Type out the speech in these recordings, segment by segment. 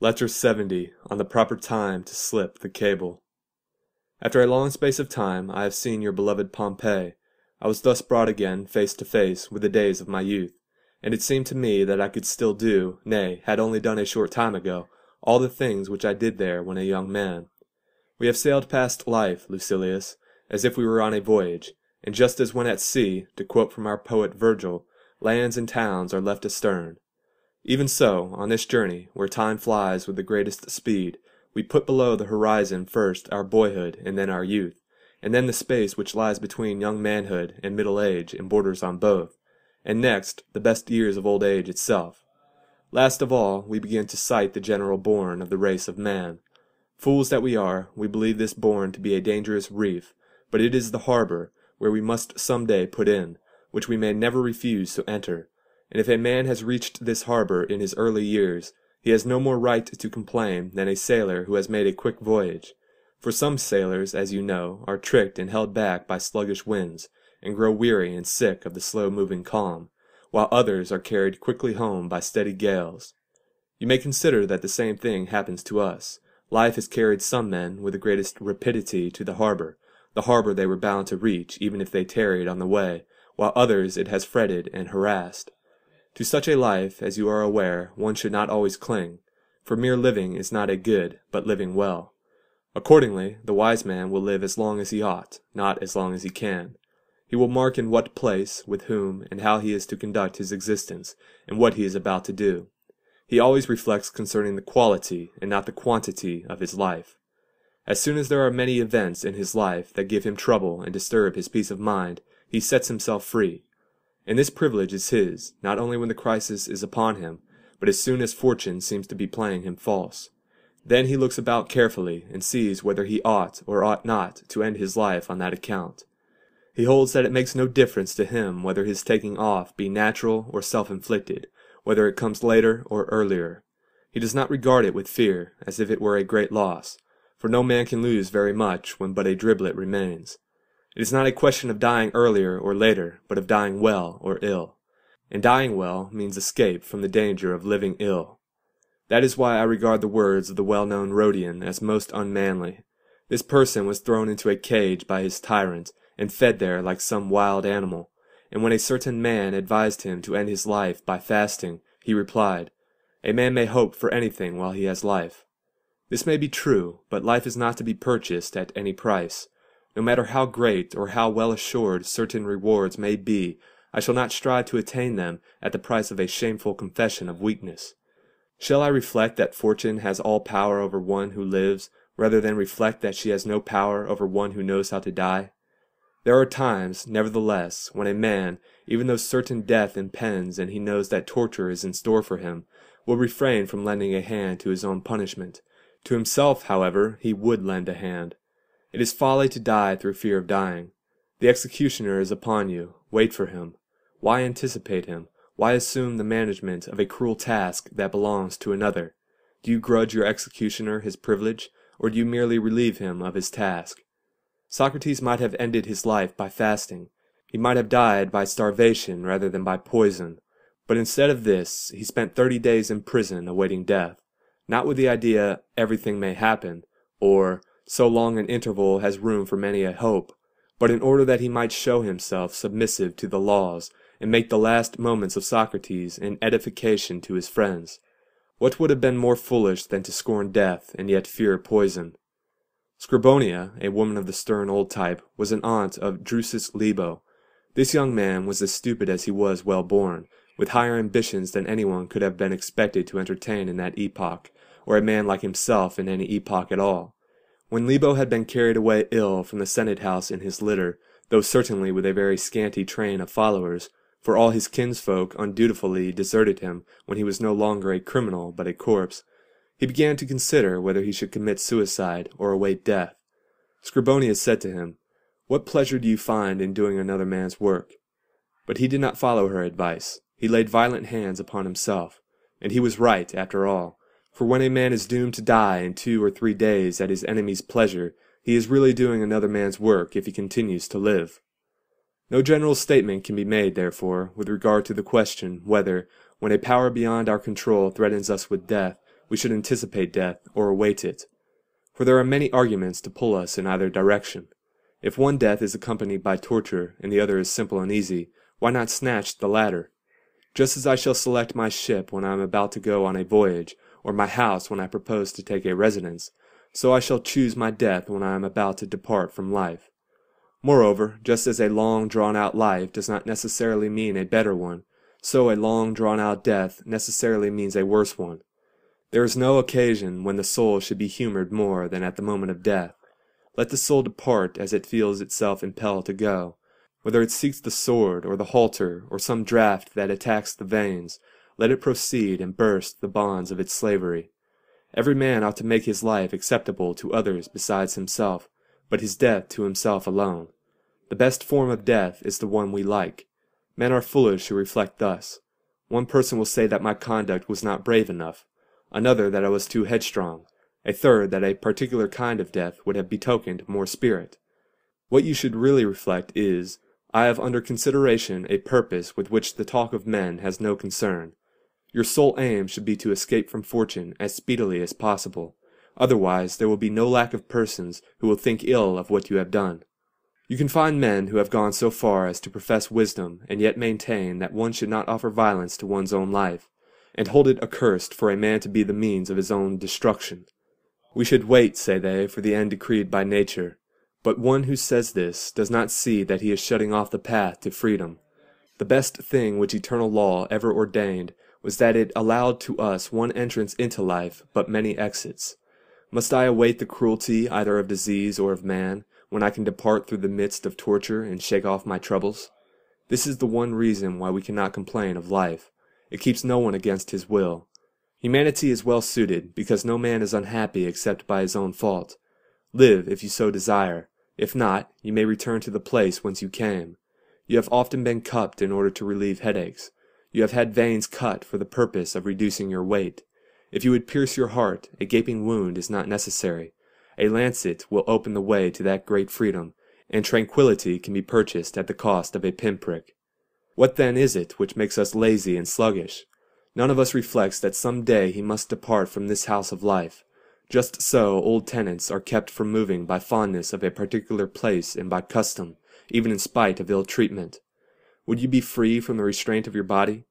Letter 70 On the proper time to slip the cable. After a long space of time I have seen your beloved Pompey. I was thus brought again face to face with the days of my youth, and it seemed to me that I could still do, nay, had only done a short time ago, all the things which I did there when a young man. We have sailed past life, Lucilius, as if we were on a voyage, and just as when at sea, to quote from our poet Virgil, lands and towns are left astern, even so, on this journey, where time flies with the greatest speed, we put below the horizon first our boyhood and then our youth, and then the space which lies between young manhood and middle age and borders on both, and next the best years of old age itself. Last of all, we begin to sight the general bourne of the race of man. Fools that we are, we believe this bourne to be a dangerous reef, but it is the harbor, where we must some day put in, which we may never refuse to enter, and if a man has reached this harbor in his early years, he has no more right to complain than a sailor who has made a quick voyage. For some sailors, as you know, are tricked and held back by sluggish winds, and grow weary and sick of the slow-moving calm, while others are carried quickly home by steady gales. You may consider that the same thing happens to us. Life has carried some men with the greatest rapidity to the harbor, the harbor they were bound to reach even if they tarried on the way, while others it has fretted and harassed. To such a life, as you are aware, one should not always cling, for mere living is not a good, but living well. Accordingly, the wise man will live as long as he ought, not as long as he can. He will mark in what place, with whom, and how he is to conduct his existence, and what he is about to do. He always reflects concerning the quality, and not the quantity, of his life. As soon as there are many events in his life that give him trouble and disturb his peace of mind, he sets himself free, and this privilege is his, not only when the crisis is upon him, but as soon as fortune seems to be playing him false. Then he looks about carefully, and sees whether he ought or ought not to end his life on that account. He holds that it makes no difference to him whether his taking off be natural or self-inflicted, whether it comes later or earlier. He does not regard it with fear, as if it were a great loss, for no man can lose very much when but a driblet remains. It is not a question of dying earlier or later, but of dying well or ill. And dying well means escape from the danger of living ill. That is why I regard the words of the well-known Rhodian as most unmanly. This person was thrown into a cage by his tyrant, and fed there like some wild animal, and when a certain man advised him to end his life by fasting, he replied, A man may hope for anything while he has life. This may be true, but life is not to be purchased at any price. No matter how great or how well assured certain rewards may be, I shall not strive to attain them at the price of a shameful confession of weakness. Shall I reflect that fortune has all power over one who lives, rather than reflect that she has no power over one who knows how to die? There are times, nevertheless, when a man, even though certain death impends and he knows that torture is in store for him, will refrain from lending a hand to his own punishment. To himself, however, he would lend a hand. It is folly to die through fear of dying. The executioner is upon you. Wait for him. Why anticipate him? Why assume the management of a cruel task that belongs to another? Do you grudge your executioner his privilege, or do you merely relieve him of his task? Socrates might have ended his life by fasting. He might have died by starvation rather than by poison. But instead of this, he spent thirty days in prison awaiting death, not with the idea everything may happen, or so long an interval has room for many a hope, but in order that he might show himself submissive to the laws, and make the last moments of Socrates an edification to his friends. What would have been more foolish than to scorn death and yet fear poison? Scribonia, a woman of the stern old type, was an aunt of Drusus Libo. This young man was as stupid as he was well born, with higher ambitions than anyone could have been expected to entertain in that epoch, or a man like himself in any epoch at all. When Libo had been carried away ill from the Senate house in his litter, though certainly with a very scanty train of followers, for all his kinsfolk undutifully deserted him when he was no longer a criminal but a corpse, he began to consider whether he should commit suicide or await death. Scribonia said to him, What pleasure do you find in doing another man's work? But he did not follow her advice. He laid violent hands upon himself. And he was right, after all. For when a man is doomed to die in two or three days at his enemy's pleasure, he is really doing another man's work if he continues to live. No general statement can be made, therefore, with regard to the question whether, when a power beyond our control threatens us with death, we should anticipate death or await it. For there are many arguments to pull us in either direction. If one death is accompanied by torture and the other is simple and easy, why not snatch the latter? Just as I shall select my ship when I am about to go on a voyage, or my house when I propose to take a residence, so I shall choose my death when I am about to depart from life. Moreover, just as a long drawn out life does not necessarily mean a better one, so a long drawn out death necessarily means a worse one. There is no occasion when the soul should be humored more than at the moment of death. Let the soul depart as it feels itself impelled to go, whether it seeks the sword or the halter or some draught that attacks the veins, let it proceed and burst the bonds of its slavery. Every man ought to make his life acceptable to others besides himself, but his death to himself alone. The best form of death is the one we like. Men are foolish who reflect thus. One person will say that my conduct was not brave enough, another that I was too headstrong, a third that a particular kind of death would have betokened more spirit. What you should really reflect is, I have under consideration a purpose with which the talk of men has no concern. Your sole aim should be to escape from fortune as speedily as possible. Otherwise there will be no lack of persons who will think ill of what you have done. You can find men who have gone so far as to profess wisdom and yet maintain that one should not offer violence to one's own life, and hold it accursed for a man to be the means of his own destruction. We should wait, say they, for the end decreed by nature. But one who says this does not see that he is shutting off the path to freedom. The best thing which eternal law ever ordained was that it allowed to us one entrance into life, but many exits. Must I await the cruelty either of disease or of man, when I can depart through the midst of torture and shake off my troubles? This is the one reason why we cannot complain of life. It keeps no one against his will. Humanity is well suited, because no man is unhappy except by his own fault. Live, if you so desire. If not, you may return to the place whence you came. You have often been cupped in order to relieve headaches. You have had veins cut for the purpose of reducing your weight. If you would pierce your heart, a gaping wound is not necessary. A lancet will open the way to that great freedom, and tranquillity can be purchased at the cost of a pinprick. What then is it which makes us lazy and sluggish? None of us reflects that some day he must depart from this house of life. Just so old tenants are kept from moving by fondness of a particular place and by custom, even in spite of ill treatment. Would you be free from the restraint of your body?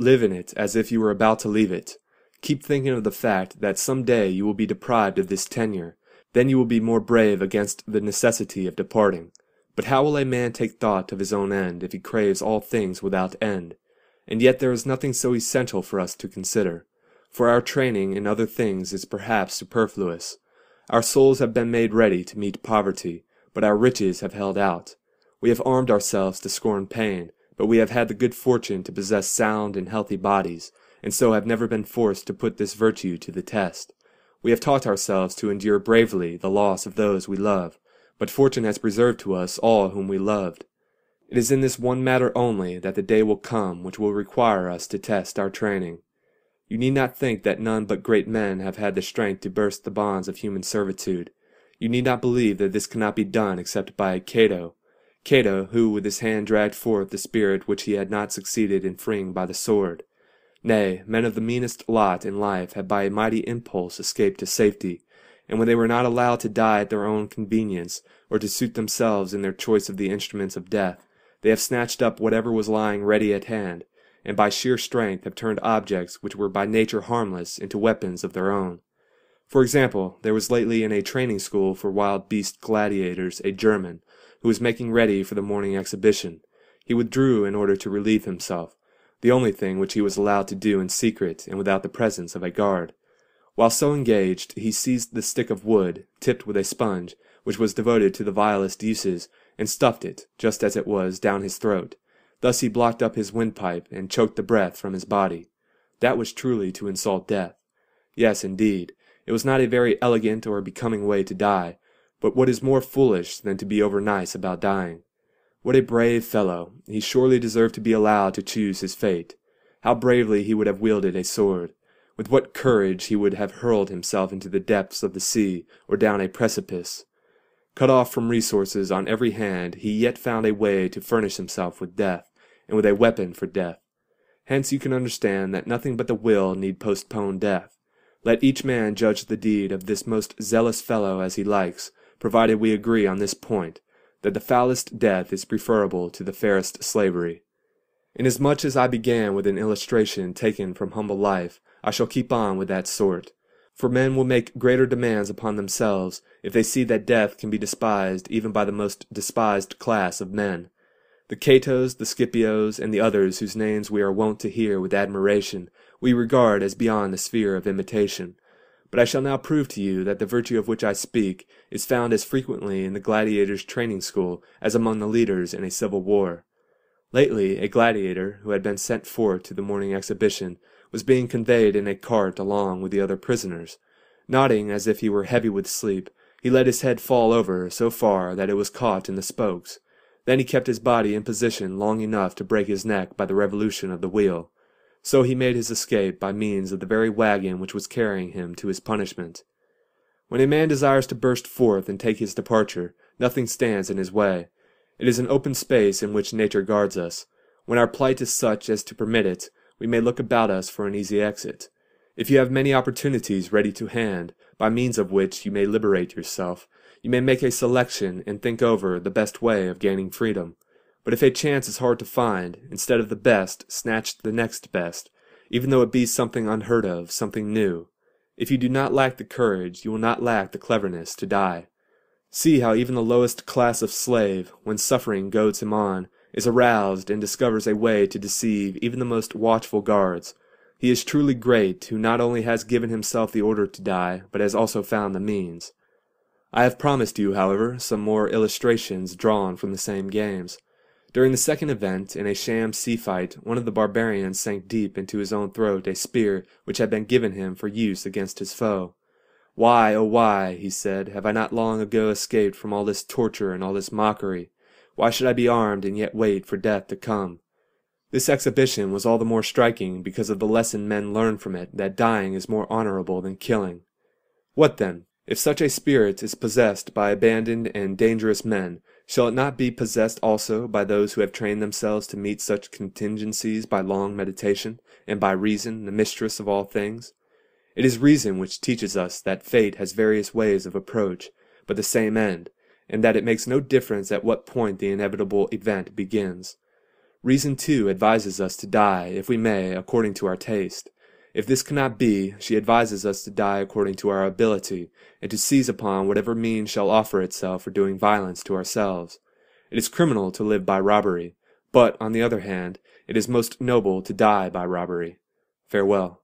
Live in it as if you were about to leave it. Keep thinking of the fact that some day you will be deprived of this tenure. Then you will be more brave against the necessity of departing. But how will a man take thought of his own end if he craves all things without end? And yet there is nothing so essential for us to consider. For our training in other things is perhaps superfluous. Our souls have been made ready to meet poverty, but our riches have held out. We have armed ourselves to scorn pain, but we have had the good fortune to possess sound and healthy bodies, and so have never been forced to put this virtue to the test. We have taught ourselves to endure bravely the loss of those we love, but fortune has preserved to us all whom we loved. It is in this one matter only that the day will come which will require us to test our training. You need not think that none but great men have had the strength to burst the bonds of human servitude. You need not believe that this cannot be done except by a Cato, Cato, who with his hand dragged forth the spirit which he had not succeeded in freeing by the sword. Nay, men of the meanest lot in life have by a mighty impulse escaped to safety, and when they were not allowed to die at their own convenience, or to suit themselves in their choice of the instruments of death, they have snatched up whatever was lying ready at hand, and by sheer strength have turned objects which were by nature harmless into weapons of their own. For example, there was lately in a training school for wild beast gladiators a German, who was making ready for the morning exhibition. He withdrew in order to relieve himself the only thing which he was allowed to do in secret and without the presence of a guard. While so engaged, he seized the stick of wood, tipped with a sponge, which was devoted to the vilest uses, and stuffed it, just as it was, down his throat. Thus he blocked up his windpipe and choked the breath from his body. That was truly to insult death. Yes, indeed, it was not a very elegant or becoming way to die, but what is more foolish than to be over nice about dying? What a brave fellow! He surely deserved to be allowed to choose his fate. How bravely he would have wielded a sword! With what courage he would have hurled himself into the depths of the sea, or down a precipice! Cut off from resources on every hand, he yet found a way to furnish himself with death, and with a weapon for death. Hence you can understand that nothing but the will need postpone death. Let each man judge the deed of this most zealous fellow as he likes, provided we agree on this point, that the foulest death is preferable to the fairest slavery. Inasmuch as I began with an illustration taken from humble life, I shall keep on with that sort. For men will make greater demands upon themselves if they see that death can be despised even by the most despised class of men. The Catos, the Scipios, and the others whose names we are wont to hear with admiration, we regard as beyond the sphere of imitation. But I shall now prove to you that the virtue of which I speak is found as frequently in the gladiator's training school as among the leaders in a civil war. Lately, a gladiator, who had been sent forth to the morning exhibition, was being conveyed in a cart along with the other prisoners. Nodding as if he were heavy with sleep, he let his head fall over so far that it was caught in the spokes. Then he kept his body in position long enough to break his neck by the revolution of the wheel. So he made his escape by means of the very wagon which was carrying him to his punishment. When a man desires to burst forth and take his departure, nothing stands in his way. It is an open space in which nature guards us. When our plight is such as to permit it, we may look about us for an easy exit. If you have many opportunities ready to hand, by means of which you may liberate yourself, you may make a selection and think over the best way of gaining freedom. But if a chance is hard to find, instead of the best, snatch the next best, even though it be something unheard of, something new. If you do not lack the courage, you will not lack the cleverness to die. See how even the lowest class of slave, when suffering goads him on, is aroused and discovers a way to deceive even the most watchful guards. He is truly great who not only has given himself the order to die, but has also found the means. I have promised you, however, some more illustrations drawn from the same games. During the second event, in a sham sea fight, one of the barbarians sank deep into his own throat a spear which had been given him for use against his foe. Why, oh why, he said, have I not long ago escaped from all this torture and all this mockery? Why should I be armed and yet wait for death to come? This exhibition was all the more striking because of the lesson men learn from it that dying is more honorable than killing. What then? If such a spirit is possessed by abandoned and dangerous men, shall it not be possessed also by those who have trained themselves to meet such contingencies by long meditation, and by reason, the mistress of all things? It is reason which teaches us that fate has various ways of approach, but the same end, and that it makes no difference at what point the inevitable event begins. Reason too advises us to die, if we may, according to our taste. If this cannot be, she advises us to die according to our ability, and to seize upon whatever means shall offer itself for doing violence to ourselves. It is criminal to live by robbery, but, on the other hand, it is most noble to die by robbery. Farewell.